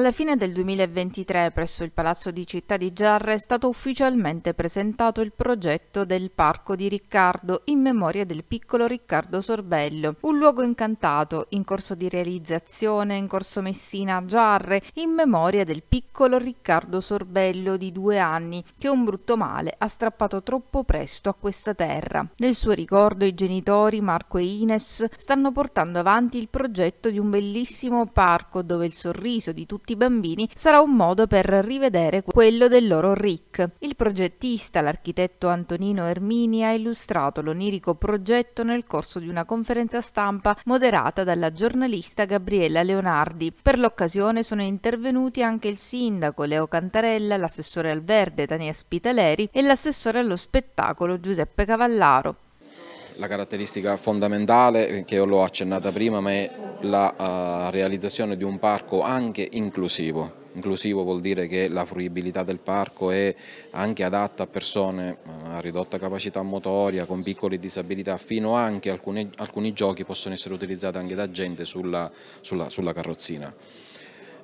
Alla fine del 2023 presso il Palazzo di Città di Giarre è stato ufficialmente presentato il progetto del Parco di Riccardo in memoria del piccolo Riccardo Sorbello, un luogo incantato in corso di realizzazione in Corso Messina a Giarre in memoria del piccolo Riccardo Sorbello di due anni che un brutto male ha strappato troppo presto a questa terra. Nel suo ricordo i genitori Marco e Ines stanno portando avanti il progetto di un bellissimo parco dove il sorriso di tutti tutti i bambini sarà un modo per rivedere quello del loro Rick. Il progettista, l'architetto Antonino Ermini, ha illustrato l'onirico progetto nel corso di una conferenza stampa moderata dalla giornalista Gabriella Leonardi. Per l'occasione sono intervenuti anche il sindaco Leo Cantarella, l'assessore al verde Tania Spitaleri e l'assessore allo spettacolo Giuseppe Cavallaro la caratteristica fondamentale che l'ho accennata prima ma è la uh, realizzazione di un parco anche inclusivo. Inclusivo vuol dire che la fruibilità del parco è anche adatta a persone a ridotta capacità motoria, con piccole disabilità, fino anche alcuni, alcuni giochi possono essere utilizzati anche da gente sulla, sulla, sulla carrozzina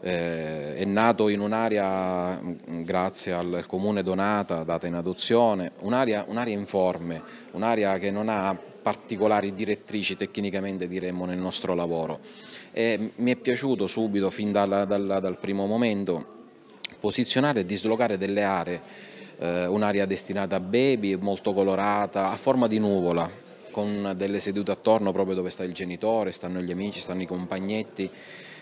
eh, è nato in un'area, mm, grazie al comune donata, data in adozione, un'area un informe, un'area che non ha particolari direttrici tecnicamente diremmo nel nostro lavoro. E mi è piaciuto subito, fin dal, dal, dal primo momento, posizionare e dislocare delle aree, eh, un'area destinata a baby, molto colorata, a forma di nuvola, con delle sedute attorno proprio dove sta il genitore, stanno gli amici, stanno i compagnetti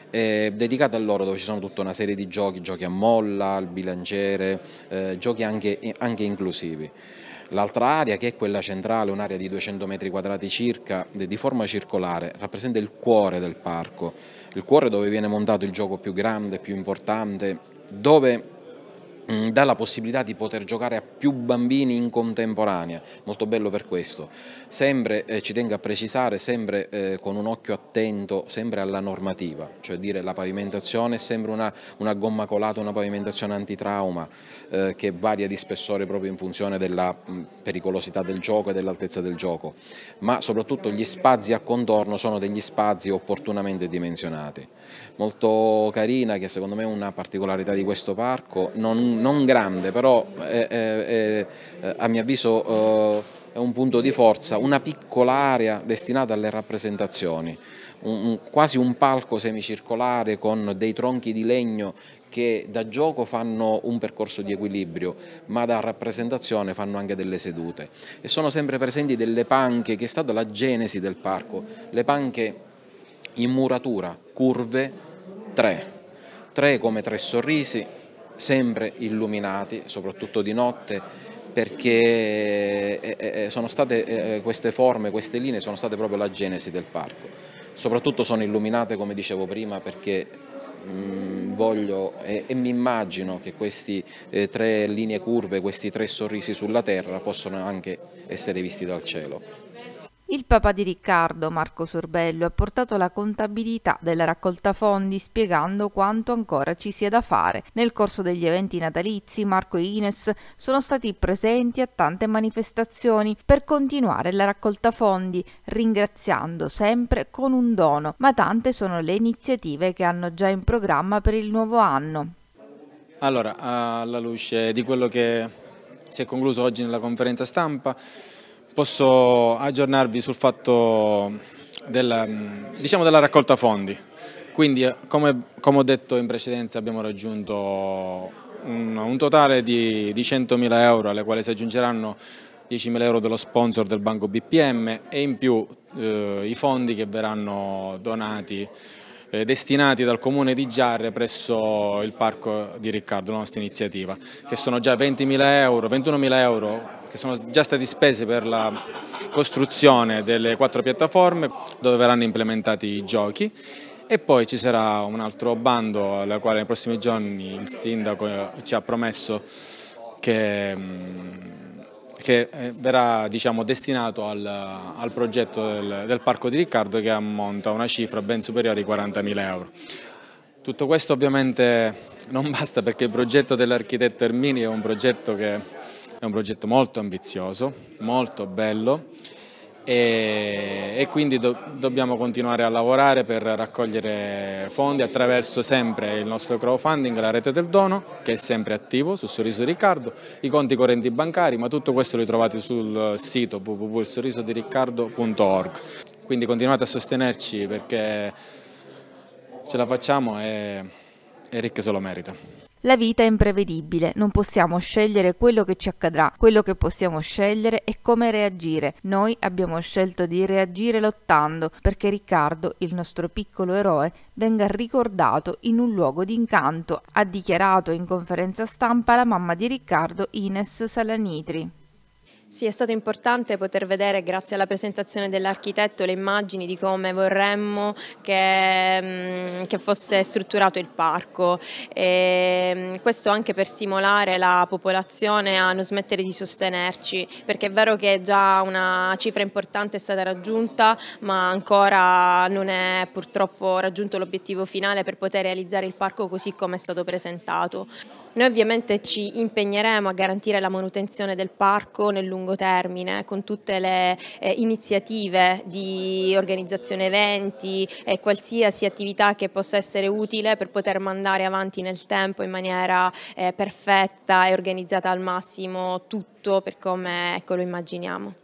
eh, dedicata a loro dove ci sono tutta una serie di giochi, giochi a molla, al bilanciere, eh, giochi anche, anche inclusivi. L'altra area, che è quella centrale, un'area di 200 metri quadrati circa, di forma circolare, rappresenta il cuore del parco, il cuore dove viene montato il gioco più grande, più importante, dove dà la possibilità di poter giocare a più bambini in contemporanea, molto bello per questo. Sempre, eh, ci tengo a precisare, sempre eh, con un occhio attento, sempre alla normativa, cioè dire la pavimentazione è sempre una, una gomma colata, una pavimentazione antitrauma eh, che varia di spessore proprio in funzione della mh, pericolosità del gioco e dell'altezza del gioco, ma soprattutto gli spazi a contorno sono degli spazi opportunamente dimensionati. Molto carina, che secondo me è una particolarità di questo parco, non non grande, però è, è, è, a mio avviso eh, è un punto di forza, una piccola area destinata alle rappresentazioni, un, quasi un palco semicircolare con dei tronchi di legno che da gioco fanno un percorso di equilibrio, ma da rappresentazione fanno anche delle sedute. E sono sempre presenti delle panche, che è stata la genesi del parco, le panche in muratura, curve, tre, tre come tre sorrisi, sempre illuminati, soprattutto di notte, perché eh, eh, sono state queste forme, queste linee sono state proprio la genesi del parco. Soprattutto sono illuminate, come dicevo prima, perché mm, voglio e, e, mi immagino che queste eh, tre linee curve, questi tre sorrisi sulla terra possono anche essere visti dal cielo. Il papà di Riccardo, Marco Sorbello, ha portato la contabilità della raccolta fondi spiegando quanto ancora ci sia da fare. Nel corso degli eventi natalizi Marco e Ines sono stati presenti a tante manifestazioni per continuare la raccolta fondi, ringraziando sempre con un dono, ma tante sono le iniziative che hanno già in programma per il nuovo anno. Allora, alla luce di quello che si è concluso oggi nella conferenza stampa, posso aggiornarvi sul fatto della, diciamo della raccolta fondi. Quindi, eh, come, come, ho detto in precedenza, abbiamo raggiunto un, un totale di, di 100.000 euro, alle quali si aggiungeranno 10.000 euro dello sponsor del banco BPM e in più eh, i fondi che verranno donati destinati dal comune di Giarre presso il parco di Riccardo, la nostra iniziativa, che sono già 20.000 euro, 21.000 euro che sono già stati spesi per la costruzione delle quattro piattaforme dove verranno implementati i giochi. E poi ci sarà un altro bando al quale nei prossimi giorni il sindaco ci ha promesso che mm, che eh, verrà diciamo, destinato al, al progetto del, del, Parco di Riccardo che ammonta a una cifra ben superiore ai 40.000 euro. Tutto questo ovviamente non basta perché il progetto dell'architetto Ermini è un progetto che è un progetto molto ambizioso, molto bello e, e quindi do, dobbiamo continuare a lavorare per raccogliere fondi attraverso sempre il nostro crowdfunding, la rete del dono che è sempre attivo su Sorriso Riccardo, i conti correnti bancari ma tutto questo li trovate sul sito www.sorrisodiriccardo.org quindi continuate a sostenerci perché ce la facciamo e, e Rick se lo merita. La vita è imprevedibile, non possiamo scegliere quello che ci accadrà, quello che possiamo scegliere è come reagire. Noi abbiamo scelto di reagire lottando perché Riccardo, il nostro piccolo eroe, venga ricordato in un luogo di incanto, ha dichiarato in conferenza stampa la mamma di Riccardo Ines Salanitri. Sì, è stato importante poter vedere, grazie alla presentazione dell'architetto, le immagini di come vorremmo che, mm, che fosse strutturato il parco. E mm, questo anche per stimolare la popolazione a non smettere di sostenerci, perché è vero che già una cifra importante è stata raggiunta, ma ancora non è purtroppo raggiunto l'obiettivo finale per poter realizzare il parco così come è stato presentato. Noi ovviamente ci impegneremo a garantire la manutenzione del parco nel lungo termine con tutte le eh, iniziative di organizzazione eventi e qualsiasi attività che possa essere utile per poter mandare avanti nel tempo in maniera eh, perfetta e organizzata al massimo tutto per come ecco, lo immaginiamo.